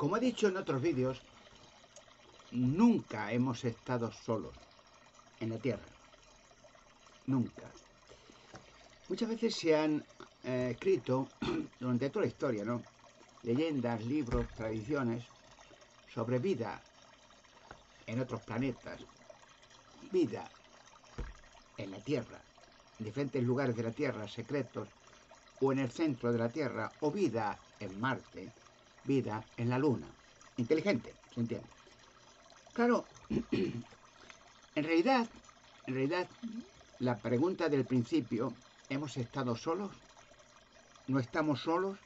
Como he dicho en otros vídeos, nunca hemos estado solos en la Tierra. Nunca. Muchas veces se han eh, escrito durante toda la historia, ¿no? Leyendas, libros, tradiciones sobre vida en otros planetas, vida en la Tierra, en diferentes lugares de la Tierra, secretos, o en el centro de la Tierra, o vida en Marte, vida en la Luna. Inteligente, ¿se entiende? Claro, en realidad, en realidad, la pregunta del principio, ¿hemos estado solos? ¿No estamos solos?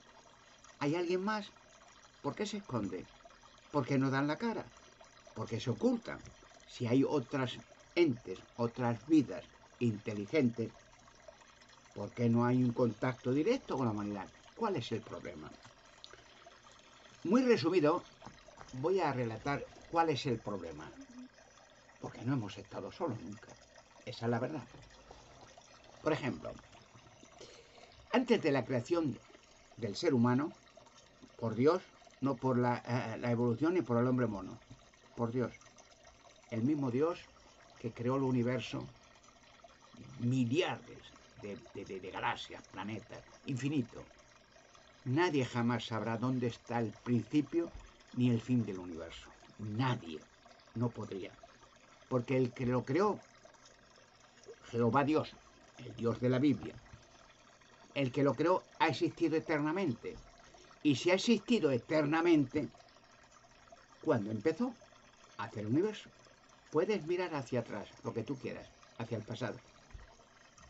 ¿Hay alguien más? ¿Por qué se esconde? ¿Por qué no dan la cara? ¿Por qué se ocultan? Si hay otras entes, otras vidas inteligentes, ¿por qué no hay un contacto directo con la humanidad? ¿Cuál es el problema? Muy resumido, voy a relatar cuál es el problema. Porque no hemos estado solos nunca. Esa es la verdad. Por ejemplo, antes de la creación del ser humano, por Dios, no por la, eh, evolución ni por el hombre mono, por Dios. El mismo Dios que creó el universo, miliardes de, de, de, galaxias, planetas, infinito. Nadie jamás sabrá dónde está el principio ni el fin del universo. Nadie no podría. Porque el que lo creó, Jehová Dios, el Dios de la Biblia, el que lo creó ha existido eternamente. Y si ha existido eternamente, ¿cuándo empezó? Hacia el universo. Puedes mirar hacia atrás, lo que tú quieras, hacia el pasado,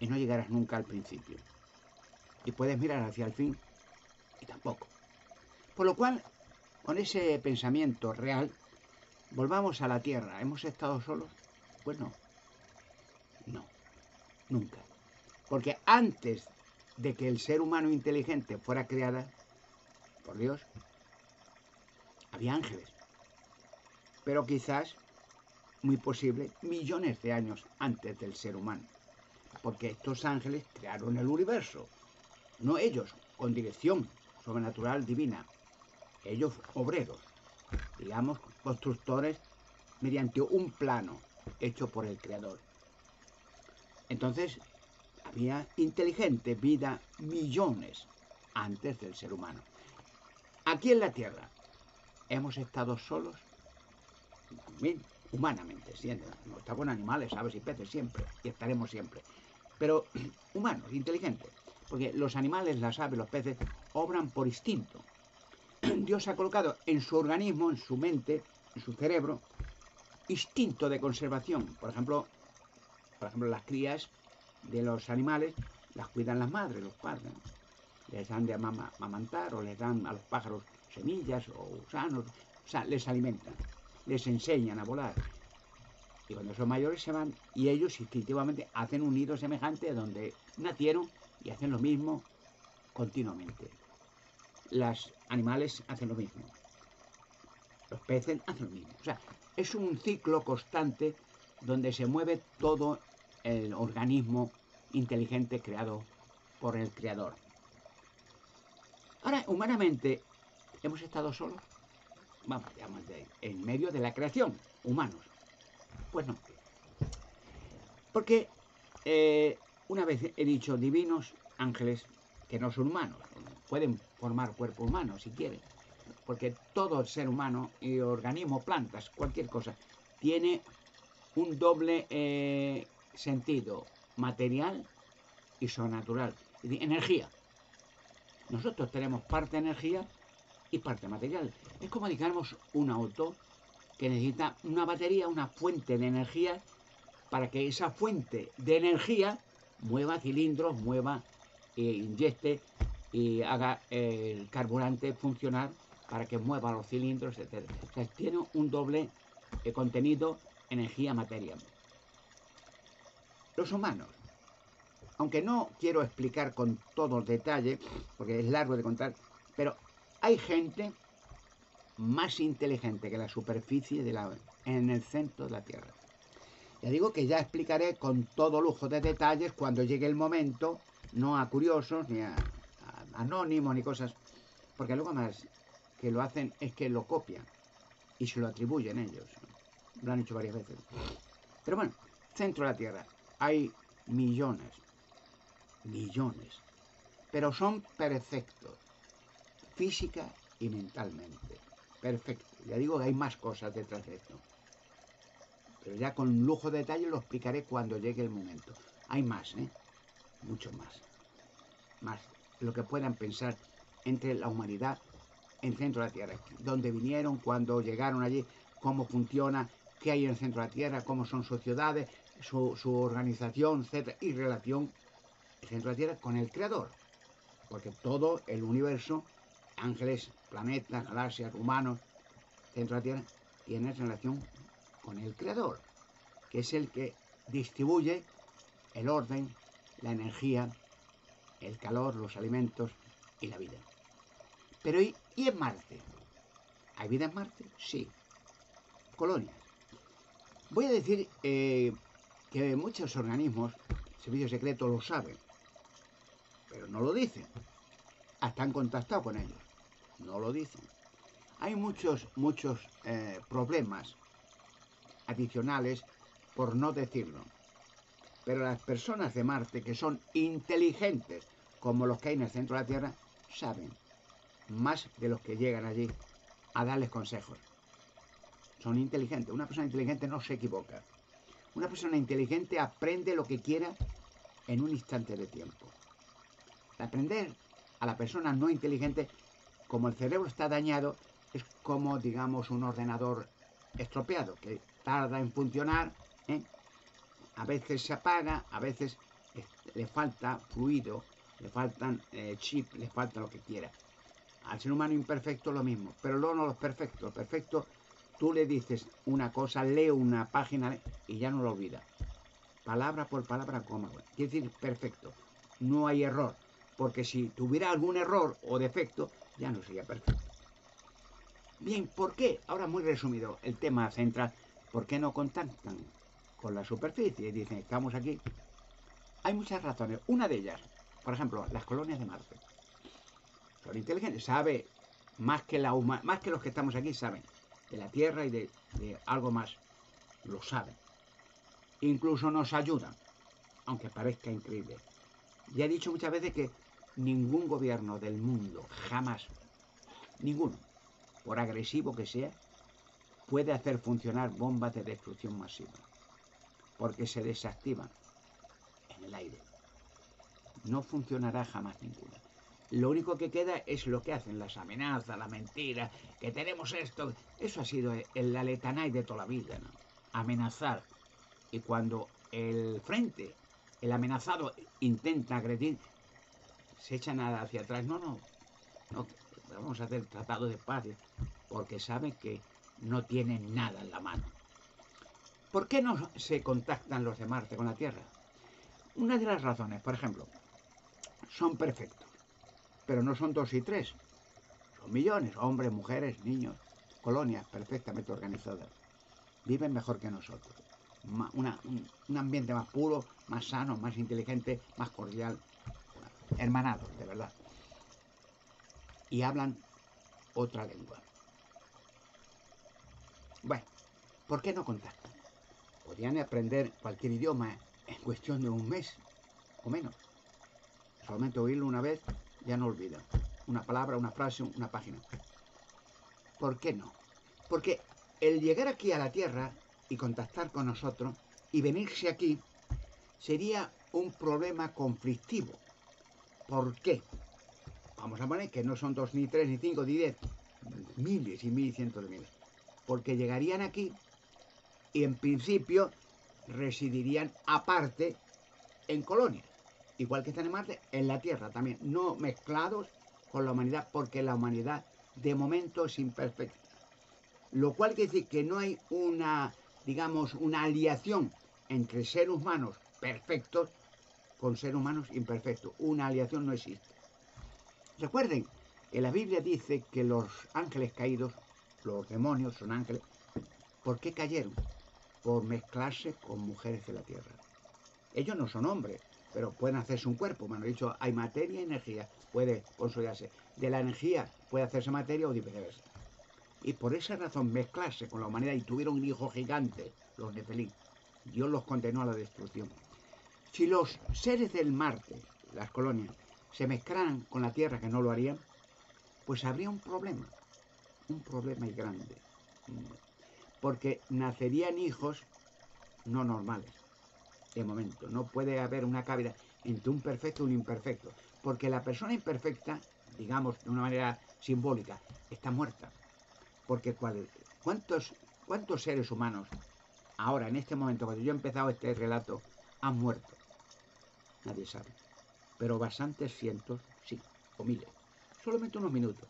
y no llegarás nunca al principio. Y puedes mirar hacia el fin, y tampoco. Por lo cual, con ese pensamiento real, volvamos a la Tierra. ¿Hemos estado solos? Pues no. No, nunca. Porque antes de que el ser humano inteligente fuera creada, por Dios, había ángeles. Pero quizás muy posible, millones de años antes del ser humano. Porque estos ángeles crearon el universo, no ellos, con dirección sobrenatural divina. Ellos obreros, digamos, constructores mediante un plano hecho por el Creador. Entonces, había inteligente vida millones antes del ser humano. Aquí en la Tierra, ¿hemos estado solos? Humanamente, siendo, no está con animales, aves y peces siempre, y estaremos siempre. Pero humanos, inteligentes, porque los animales, las aves, los peces, obran por instinto. Dios ha colocado en su organismo, en su mente, en su cerebro, instinto de conservación. Por ejemplo, por ejemplo, las crías de los animales las cuidan las madres, los padres. Les dan de amamantar o les dan a los pájaros semillas o gusanos, o sea, les alimentan les enseñan a volar. Y cuando son mayores se van y ellos instintivamente hacen un nido semejante a donde nacieron y hacen lo mismo continuamente. Los animales hacen lo mismo. Los peces hacen lo mismo. O sea, es un ciclo constante donde se mueve todo el organismo inteligente creado por el creador. Ahora, humanamente, ¿hemos estado solos? vamos, digamos, en medio de la creación, humanos. Pues no. Porque eh, una vez he dicho divinos ángeles que no son humanos, pueden formar cuerpo humano si quieren, porque todo ser humano y organismo, plantas, cualquier cosa, tiene un doble eh, sentido material y sobrenatural, energía. Nosotros tenemos parte energía y parte material. Es como, digamos, un auto que necesita una batería, una fuente de energía, para que esa fuente de energía mueva cilindros, mueva, e inyecte y haga el carburante funcionar para que mueva los cilindros, etc. Tiene un doble eh, contenido energía-materia. Los humanos, aunque no quiero explicar con todo el detalle, porque es largo de contar, pero hay gente más inteligente que la superficie de la, en el centro de la Tierra. Ya digo que ya explicaré con todo lujo de detalles cuando llegue el momento, no a curiosos, ni a anónimos, ni cosas, porque luego más que lo hacen es que lo copian y se lo atribuyen ellos. Lo han hecho varias veces. Pero bueno, centro de la Tierra. Hay millones, millones, pero son perfectos, física y mentalmente. Perfecto. Ya digo que hay más cosas detrás de esto. Pero ya con lujo de detalle lo explicaré cuando llegue el momento. Hay más, ¿eh? Mucho más. Más. Lo que puedan pensar entre la humanidad en centro de la Tierra. Dónde vinieron, cuando llegaron allí, cómo funciona, qué hay en el centro de la Tierra, cómo son sus ciudades, su, su organización, etc. Y relación el centro de la Tierra con el Creador. Porque todo el universo, ángeles, planetas, galaxias, humanos, centro de la Tierra, tiene relación con el Creador, que es el que distribuye el orden, la energía, el calor, los alimentos y la vida. Pero ¿y, en Marte? ¿Hay vida en Marte? Sí. Colonias. Voy a decir eh, que muchos organismos, servicio secreto, lo saben, pero no lo dicen. Hasta han contactado con ellos. No lo dicen. Hay muchos, muchos eh, problemas adicionales por no decirlo. Pero las personas de Marte que son inteligentes, como los que hay en el centro de la Tierra, saben más de los que llegan allí a darles consejos. Son inteligentes. Una persona inteligente no se equivoca. Una persona inteligente aprende lo que quiera en un instante de tiempo. Aprender a la persona no inteligente, como el cerebro está dañado, es como, digamos, un ordenador estropeado, que tarda en funcionar, ¿eh? a veces se apaga, a veces le falta fluido, le faltan eh, chip, le falta lo que quiera. Al ser humano imperfecto lo mismo, pero luego no los perfectos. Perfecto, tú le dices una cosa, lee una página y ya no lo olvida. Palabra por palabra, coma. Quiere decir perfecto. No hay error, porque si tuviera algún error o defecto, ya no sería perfecto. Bien, ¿por qué? Ahora muy resumido el tema central. ¿Por qué no contactan con la superficie? Dicen, estamos aquí. Hay muchas razones. Una de ellas, por ejemplo, las colonias de Marte. Son inteligentes, sabe más que, la más que los que estamos aquí, saben de la Tierra y de, de algo más. Lo saben. Incluso nos ayudan, aunque parezca increíble. Ya he dicho muchas veces que ningún gobierno del mundo, jamás, ninguno, por agresivo que sea, puede hacer funcionar bombas de destrucción masiva, porque se desactivan en el aire. No funcionará jamás ninguna. Lo único que queda es lo que hacen las amenazas, la mentira, que tenemos esto. Eso ha sido el aletanay de toda la vida, ¿no? Amenazar. Y cuando el frente, el amenazado, intenta agredir, se echan hacia atrás. No, no, no, vamos a hacer tratado de paz, porque saben que no tienen nada en la mano. ¿Por qué no se contactan los de Marte con la Tierra? Una de las razones, por ejemplo, son perfectos, pero no son dos y tres, son millones, hombres, mujeres, niños, colonias perfectamente organizadas. Viven mejor que nosotros. Un, un, ambiente más puro, más sano, más inteligente, más cordial. Hermanados, de verdad. Y hablan otra lengua. Bueno, ¿por qué no contactan? Podrían aprender cualquier idioma en cuestión de un mes o menos. Solamente oírlo una vez, ya no olvidan. Una palabra, una frase, una página. ¿Por qué no? Porque el llegar aquí a la Tierra y contactar con nosotros y venirse aquí sería un problema conflictivo. ¿Por qué? Vamos a poner que no son dos, ni tres, ni cinco, ni diez, miles y mil y cientos de miles porque llegarían aquí y en principio residirían aparte en colonias, igual que están en Marte, en la Tierra también, no mezclados con la humanidad, porque la humanidad de momento es imperfecta. Lo cual quiere decir que no hay una, digamos, una aliación entre seres humanos perfectos con seres humanos imperfectos. Una aliación no existe. Recuerden que la Biblia dice que los ángeles caídos los demonios son ángeles. ¿Por qué cayeron? Por mezclarse con mujeres de la tierra. Ellos no son hombres, pero pueden hacerse un cuerpo. Me han dicho, hay materia y energía, puede consolidarse. De la energía puede hacerse materia o viceversa. Y por esa razón mezclarse con la humanidad y tuvieron un hijo gigante, los Nefelín. Dios los condenó a la destrucción. Si los seres del Marte, las colonias, se mezclaran con la Tierra, que no lo harían, pues habría un problema, un problema y grande. Porque nacerían hijos no normales de momento. No puede haber una cavidad entre un perfecto y un imperfecto, porque la persona imperfecta, digamos de una manera simbólica, está muerta. Porque ¿cuántos, ¿cuántos seres humanos ahora, en este momento, cuando yo he empezado este relato, han muerto? Nadie sabe. Pero bastantes cientos, sí, o miles. Solamente unos minutos,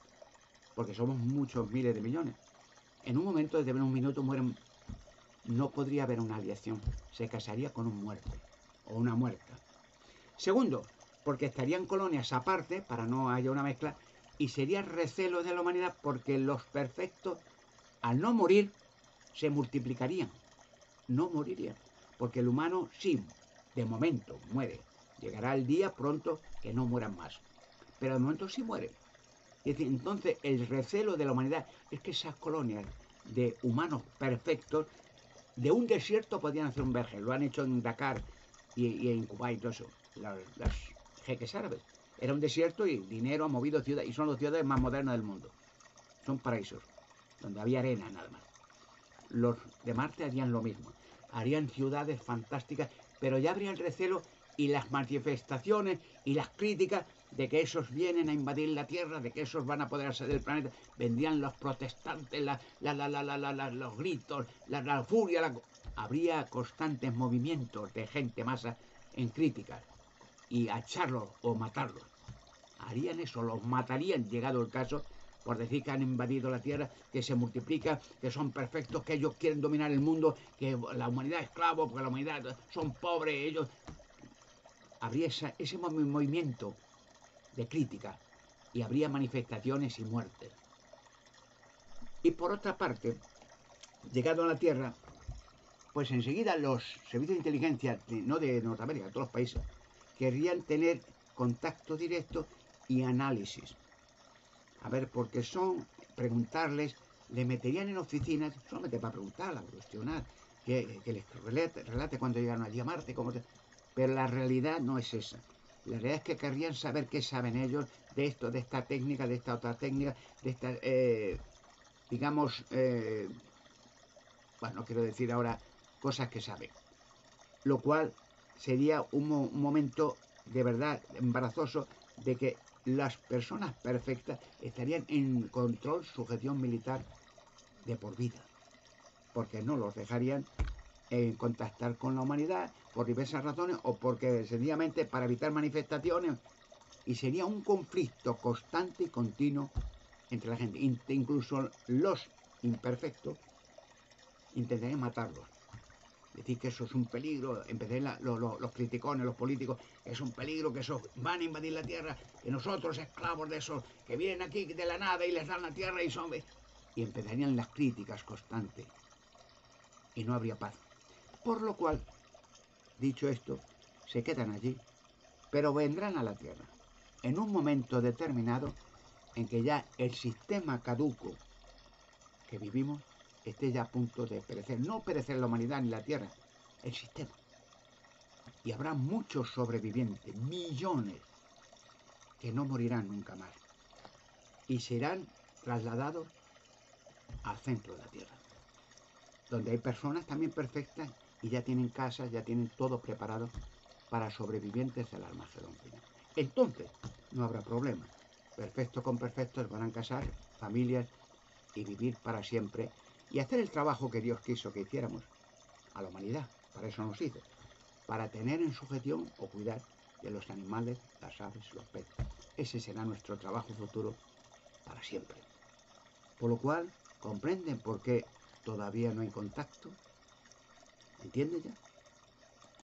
porque somos muchos miles de millones. En un momento, desde un minuto, mueren no podría haber una aliación. Se casaría con un muerto o una muerta. Segundo, porque estarían colonias aparte para no haya una mezcla y sería recelo de la humanidad porque los perfectos, al no morir, se multiplicarían. No morirían. Porque el humano sí, de momento, muere. Llegará el día pronto que no mueran más. Pero de momento sí muere. Es decir, entonces el recelo de la humanidad es que esas colonias de humanos perfectos de un desierto podían hacer un verge. Lo han hecho en Dakar y, en Kuwait y todo eso. Las, jeques árabes. Era un desierto y dinero ha movido ciudades. Y son las ciudades más modernas del mundo. Son paraísos. Donde había arena nada más. Los de Marte harían lo mismo. Harían ciudades fantásticas. Pero ya habría el recelo y las manifestaciones y las críticas de que esos vienen a invadir la Tierra, de que esos van a poder salir del planeta, vendrían los protestantes, la, la, los gritos, la, furia, habría constantes movimientos de gente masa en críticas y a echarlos o matarlos. Harían eso, los matarían, llegado el caso, por decir que han invadido la Tierra, que se multiplica, que son perfectos, que ellos quieren dominar el mundo, que la humanidad es esclavo, porque la humanidad son pobres, ellos... Habría ese movimiento de crítica y habría manifestaciones y muertes. Y por otra parte, llegado a la Tierra, pues enseguida los servicios de inteligencia, no de Norteamérica, de todos los países, querrían tener contacto directo y análisis. A ver, porque son, preguntarles, le meterían en oficinas solamente para preguntar, cuestionar, que, les relate, cuando llegaron allí a Marte, cómo pero la realidad no es esa. La realidad es que querrían saber qué saben ellos de esto, de esta técnica, de esta otra técnica, de esta, eh, digamos, eh, bueno, no quiero decir ahora cosas que saben. Lo cual sería un, un momento de verdad embarazoso de que las personas perfectas estarían en control, sujeción militar de por vida, porque no los dejarían en contactar con la humanidad por diversas razones o porque sencillamente para evitar manifestaciones y sería un conflicto constante y continuo entre la gente. Incluso los imperfectos intentarían matarlos. Decir que eso es un peligro, empezarían los criticones, los políticos, es un peligro, que esos van a invadir la tierra, que nosotros esclavos de esos, que vienen aquí de la nada y les dan la tierra y son... Y empezarían las críticas constantes. Y no habría paz. Por lo cual, dicho esto, se quedan allí, pero vendrán a la Tierra en un momento determinado en que ya el sistema caduco que vivimos esté ya a punto de perecer. No perecer la humanidad ni la Tierra, el sistema. Y habrá muchos sobrevivientes, millones, que no morirán nunca más. Y serán trasladados al centro de la Tierra, donde hay personas también perfectas y ya tienen casas, ya tienen todo preparado para sobrevivientes del Armagedón Entonces, no habrá problema. Perfecto con perfectos van a casar, familias y vivir para siempre y hacer el trabajo que Dios quiso que hiciéramos a la humanidad. Para eso nos hizo. Para tener en sujeción o cuidar de los animales, las aves, los peces. Ese será nuestro trabajo futuro para siempre. Por lo cual, comprenden por qué todavía no hay contacto ¿Entiendes ya?